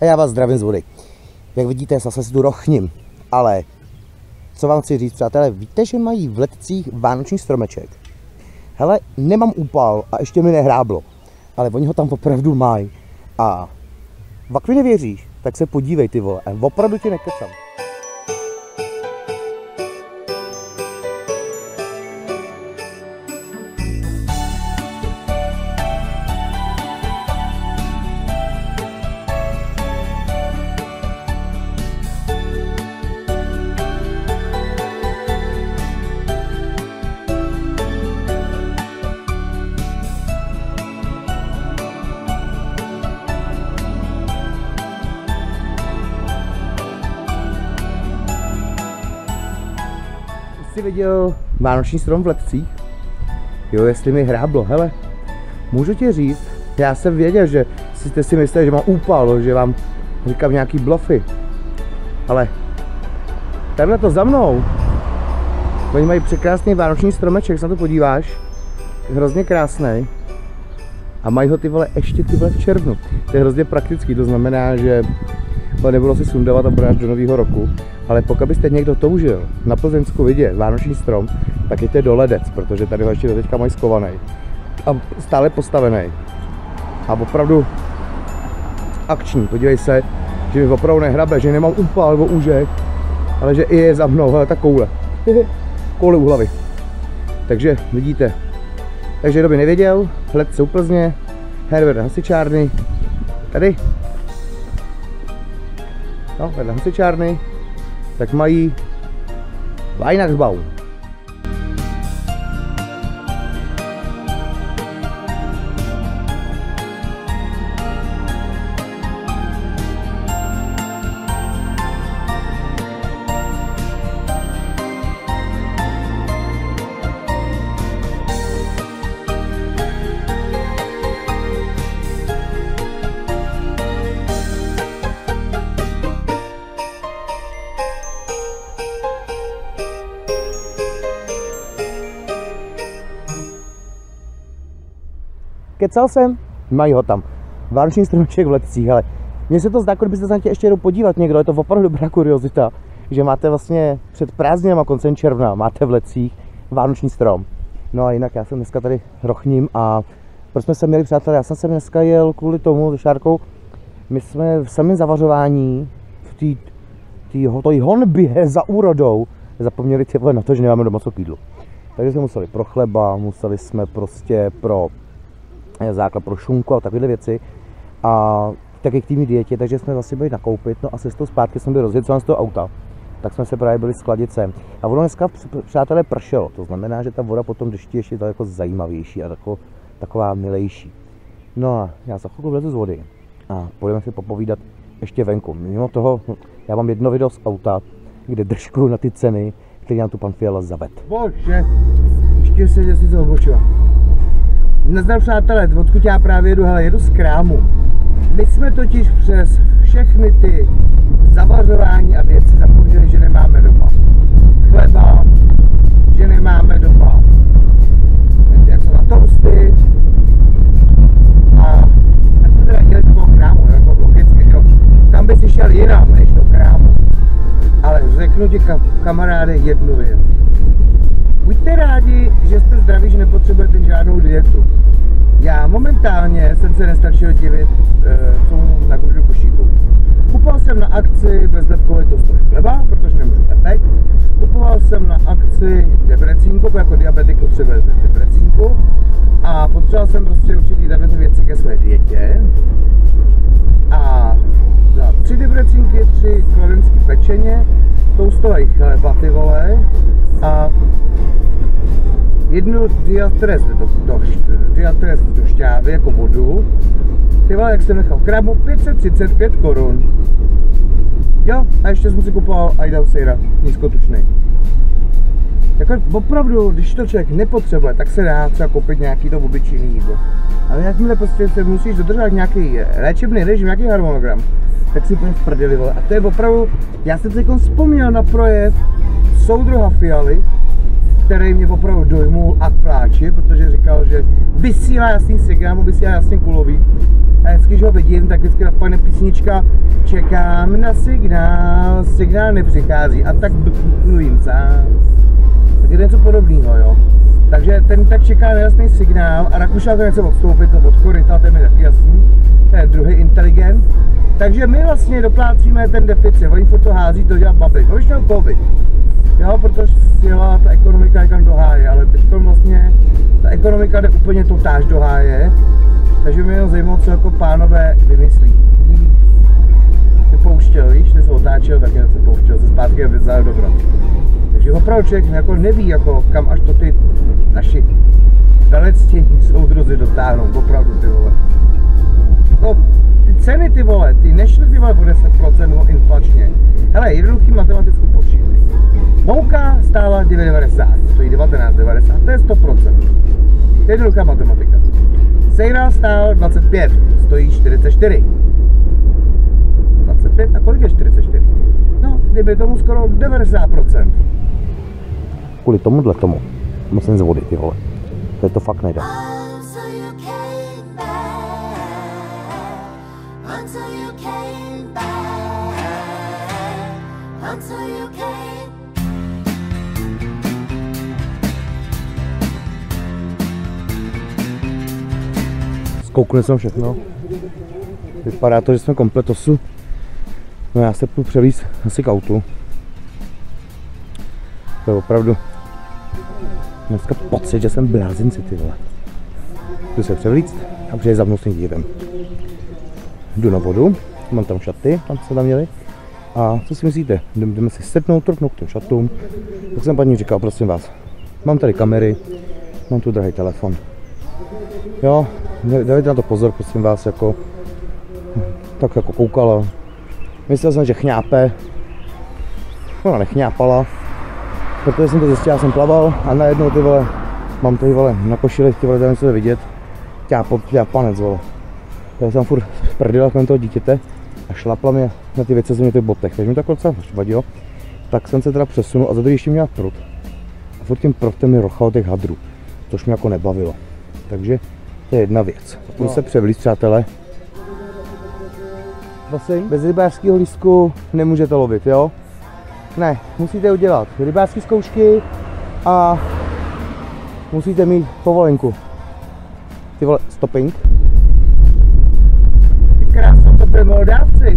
A já vás zdravím z vody. Jak vidíte, zase si tu rochním. Ale co vám chci říct, přátelé, víte, že mají v letcích vánoční stromeček? Hele, nemám úpal a ještě mi nehráblo. Ale oni ho tam opravdu mají. A Vak mi nevěříš, tak se podívej ty vole. A opravdu ti nekecám. Jsi viděl vánoční strom v Lepcích? Jo, jestli mi hráblo, hele, můžu ti říct, já jsem věděl, že jste si mysleli, že mám úpal, že vám říkám nějaký blofy. Ale takhle to za mnou. Oni mají překrásný vánoční stromeček, se na to podíváš. Hrozně krásný. A mají ho ty vole ještě ty vole v červnu. To je hrozně praktický, to znamená, že nebylo si sundávat a až do nového roku. Ale pokud byste někdo toužil na Plzeňsku vidět vánoční strom, tak jděte do Ledec, protože tady ho ještě do teďka mají skovaný. A stále postavený. A opravdu akční. Podívej se, že mi opravdu nehrabe, že nemám úpal nebo úžek, ale že i je za mnou, hele, ta koule. koule u hlavy. Takže vidíte. Takže kdo by nevěděl, hled se Plzně, Herbert hasičárny, tady. No, vedle hasičárny, tak mají Weihnachtsbaum. Kecal jsem, mají ho tam. Vánoční stromček v letcích, ale mně se to zdá, jako kdybyste se tě ještě jednou podívat někdo, je to opravdu dobrá kuriozita, že máte vlastně před prázdninama koncem června, máte v letcích vánoční strom. No a jinak já jsem dneska tady rochním a proč jsme se měli přátelé, já jsem se dneska jel kvůli tomu se Šárkou, my jsme v samém zavařování, v té honbě za úrodou, zapomněli tyhle na to, že nemáme doma co k jídlu. Takže jsme museli pro chleba, museli jsme prostě pro základ pro šunku a takové věci. A taky k tými dietě, takže jsme vlastně byli nakoupit, no a cestou zpátky jsme byli rozjet z toho auta, tak jsme se právě byli skladit sem. A ono dneska, přátelé, pršelo, to znamená, že ta voda potom dešti ještě je jako zajímavější a tako, taková milejší. No a já za chvilku vlezu z vody a budeme si popovídat ještě venku. Mimo toho, já mám jedno video z auta, kde držkuju na ty ceny, které nám tu pan Fiala zaved. Bože, ještě se, že si to obočila. Nazdar přátelé, odkud já právě jedu, hele, jedu z krámu. My jsme totiž přes všechny ty zavařování a věci zapomněli, že nemáme doma chleba, že nemáme doma něco na toasty a tak jsme teda chtěli do toho krámu, jako logicky, jo. Tam by si šel jinam než do krámu. Ale řeknu ti kamaráde jednu že jste zdraví, že nepotřebujete žádnou dietu. Já momentálně jsem se nestačil divit uh, tomu na do košíku. Kupoval jsem na akci bezlepkový tostový chleba, protože nemůžu teď. Kupoval jsem na akci debrecínku, jako diabetik potřebuje debrecínku. A potřeboval jsem prostě určitý dát věci ke své dietě. A za tři debrecínky, tři kladenský pečeně, toustový chleba ty vole, a jednu diatrest do, do, diatrest do šťávy jako vodu. Ty vole, jak jsem nechal v krámu, 535 korun. Jo, a ještě jsem si kupoval Aidal Sejra, nízkotučný. Jako opravdu, když to člověk nepotřebuje, tak se dá třeba koupit nějaký to obyčejný jídlo. Ale jakmile prostě se musíš dodržovat nějaký léčebný režim, nějaký harmonogram, tak si úplně v prdeli, vole. A to je opravdu, já jsem teď vzpomněl na projev soudruha Fialy, který mě opravdu dojmul a pláči, protože říkal, že vysílá jasný signál, vysílá jasně kulový. A vždycky, když ho vidím, tak vždycky napadne písnička Čekám na signál, signál nepřichází a tak mluvím sám. Tak je něco podobného, jo. Takže ten tak čeká na jasný signál a Rakušan to nechce odstoupit, to od koryta, ten je taky jasný. To je druhý inteligent. Takže my vlastně doplácíme ten deficit, oni furt to hází, to dělá babi. No už měl covid. Jo, protože jela ta ekonomika někam do háje, ale teď vlastně ta ekonomika jde úplně totáž do háje. Takže mě zajímalo, co jako pánové vymyslí. Ty pouštěl, víš, ty se otáčel, tak se pouštěl se zpátky a vyzval dobro. Takže opravdu člověk jako neví, jako kam až to ty naši velectění soudruzi dotáhnou, opravdu ty vole. No, ty ceny ty vole, ty nešly ty vole o 10% inflačně. Hele, jednoduchý matematickou počítaj. Mouka stála 9,90, stojí 19,90, to je 100%. To je jednoduchá matematika. Sejra stál 25, stojí 44. 25 a kolik je 44? No, kdyby tomu skoro 90%. Kvůli tomuhle tomu musím z vody, ty vole. To je to fakt nejde. Until you came back. Until you came Zkoukli jsem všechno. Vypadá to, že jsme kompletosu. No já se půjdu převíz asi k autu. To je opravdu dneska pocit, že jsem blázinci, ty vole. Jdu se převlíct a přijde za mnou s tím dívem. Jdu na vodu, mám tam šaty, tam co tam měli. A co si myslíte? Jdeme si setnout, trpnout k těm šatům. Tak jsem paní říkal, prosím vás, mám tady kamery, mám tu drahý telefon. Jo, dávejte na to pozor, prosím vás, jako tak jako koukala. Myslel jsem, že chňápe. Ona nechňápala. Protože jsem to zjistil, já jsem plaval a najednou ty vole, mám tady vole na košili, ty vole, tam něco vidět. Ťápo, ťápanec vole. Já jsem furt prdila kolem toho dítěte a šlapla mě na ty věci, co mě botech, takže mi to jako docela vadilo. Tak jsem se teda přesunul a za druhý ještě měla prut. A furt tím prutem mi rochal těch hadrů, což mě jako nebavilo. Takže to je jedna věc. Půjdu No. se převlíct, přátelé. Bez rybářského lístku nemůžete lovit, jo? Ne, musíte udělat rybářské zkoušky a musíte mít povolenku. Ty vole, stopping. Ty krásno, to byli moldávci.